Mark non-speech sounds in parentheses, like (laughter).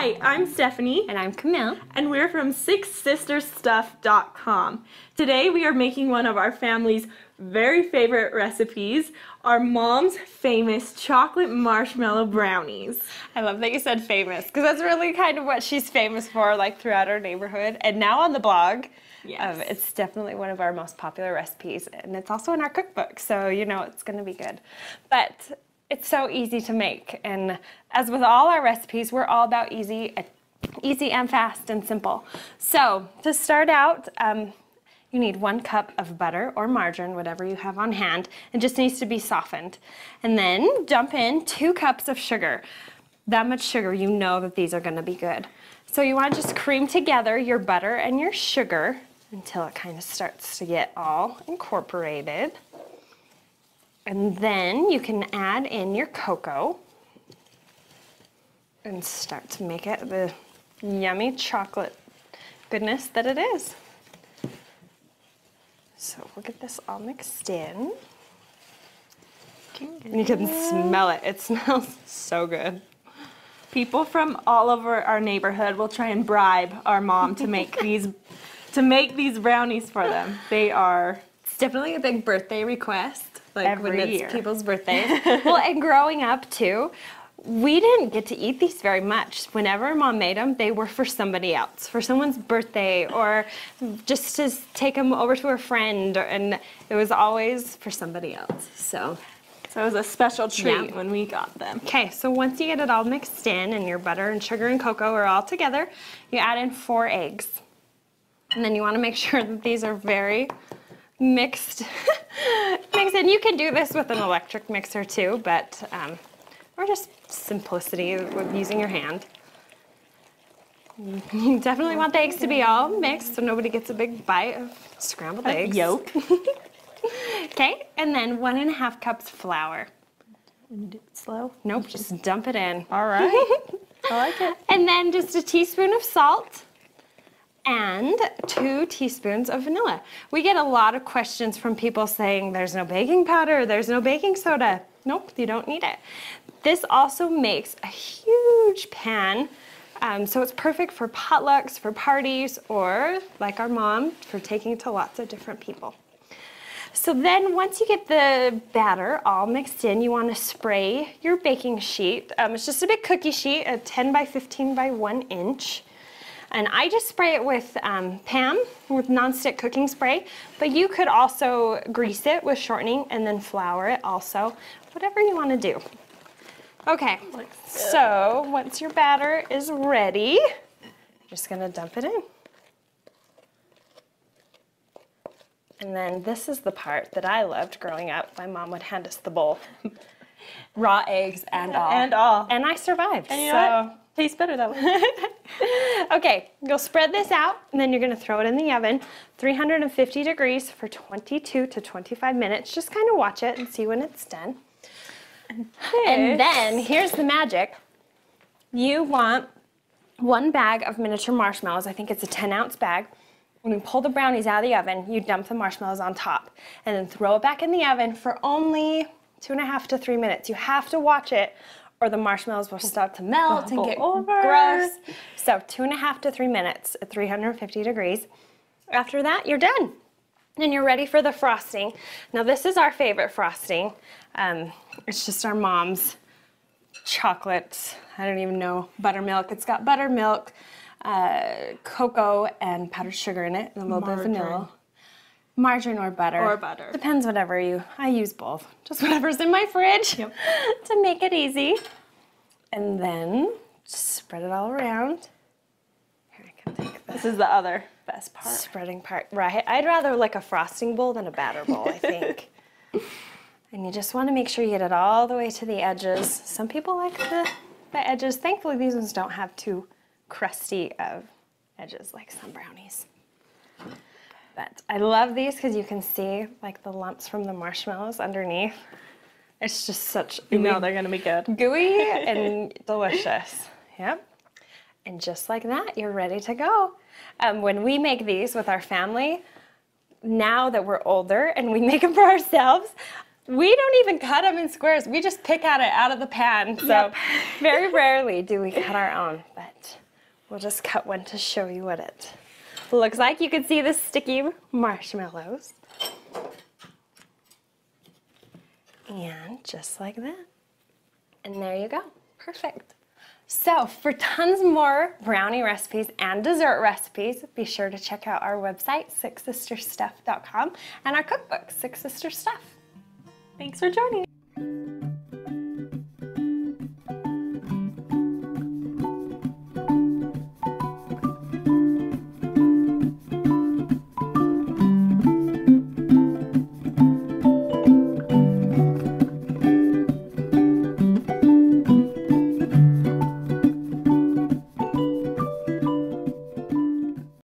Hi, I'm Stephanie. And I'm Camille. And we're from SixSistersStuff.com. Today we are making one of our family's very favorite recipes, our mom's famous chocolate marshmallow brownies. I love that you said famous, because that's really kind of what she's famous for, like throughout our neighborhood. And now on the blog, yes. Um, it's definitely one of our most popular recipes. And it's also in our cookbook, so you know it's gonna be good. But it's so easy to make. And as with all our recipes, we're all about easy, easy and fast and simple. So to start out, um, you need one cup of butter or margarine, whatever you have on hand. It just needs to be softened. And then dump in two cups of sugar. That much sugar, you know that these are gonna be good. So you wanna just cream together your butter and your sugar until it kind of starts to get all incorporated. And then you can add in your cocoa and start to make it the yummy chocolate goodness that it is. So we'll get this all mixed in. You can smell it. It (laughs) smells so good. People from all over our neighborhood will try and bribe our mom to make (laughs) these to make these brownies for them. They are it's definitely a big birthday request like Every when it's year. people's birthdays. (laughs) well, and growing up too, we didn't get to eat these very much. Whenever mom made them, they were for somebody else, for someone's birthday, or just to take them over to a friend, or, and it was always for somebody else. So. So it was a special treat yeah. when we got them. Okay, so once you get it all mixed in and your butter and sugar and cocoa are all together, you add in four eggs. And then you want to make (laughs) sure that these are very mixed. (laughs) mixed in. You can do this with an electric mixer too, but um, or just simplicity with using your hand. (laughs) You definitely want the eggs to be all mixed so nobody gets a big bite of scrambled a eggs. Yolk. (laughs) okay, and then one and a half cups flour. do it slow? Nope, just dump it in. All right. (laughs) I like it. And then just a teaspoon of salt and two teaspoons of vanilla. We get a lot of questions from people saying there's no baking powder, there's no baking soda. Nope, you don't need it. This also makes a huge pan, um, so it's perfect for potlucks, for parties, or like our mom, for taking it to lots of different people. So then once you get the batter all mixed in, you want to spray your baking sheet. Um, it's just a big cookie sheet, a 10 by 15 by 1 inch. And I just spray it with um, PAM, with nonstick cooking spray, but you could also grease it with shortening and then flour it also, whatever you want to do. Okay, so once your batter is ready, just gonna dump it in. And then this is the part that I loved growing up. My mom would hand us the bowl. Raw eggs and all. And all. And I survived. And you so. know what? Tastes better that way. (laughs) okay, you'll spread this out and then you're gonna throw it in the oven, 350 degrees for 22 to 25 minutes. Just kind of watch it and see when it's done. And then here's the magic. You want one bag of miniature marshmallows. I think it's a 10 ounce bag. When you pull the brownies out of the oven, you dump the marshmallows on top and then throw it back in the oven for only two and a half to three minutes. You have to watch it or the marshmallows will start to melt and get over. gross. So two and a half to three minutes at 350 degrees. After that, you're done. And you're ready for the frosting. Now this is our favorite frosting. Um, it's just our mom's chocolate, I don't even know, buttermilk. It's got buttermilk, uh, cocoa, and powdered sugar in it, and a little Margarine. bit of vanilla. Margarine or butter. Or butter. Depends whatever you, I use both. Just (laughs) whatever's in my fridge yep. (laughs) to make it easy. And then spread it all around. Here, I can take this. This is the other best part. Spreading part, right. I'd rather like a frosting bowl than a batter bowl, I (laughs) think. and you just want to make sure you get it all the way to the edges. Some people like the, the edges. Thankfully, these ones don't have too crusty of edges like some brownies. But I love these because you can see like the lumps from the marshmallows underneath. It's just such you know they're gonna be good. Gooey (laughs) and delicious. Yep. And just like that, you're ready to go. Um, when we make these with our family, now that we're older and we (laughs) make them for ourselves, we don't even cut them in squares. We just pick at it out of the pan. So Yep. very (laughs) rarely do we cut our own, but we'll just cut one to show you what it looks like. You can see the sticky marshmallows. And just like that. And there you go. Perfect. So for tons more brownie recipes and dessert recipes, be sure to check out our website, sixsistersstuff.com, and our cookbook, Six Sister Stuff. Thanks for joining.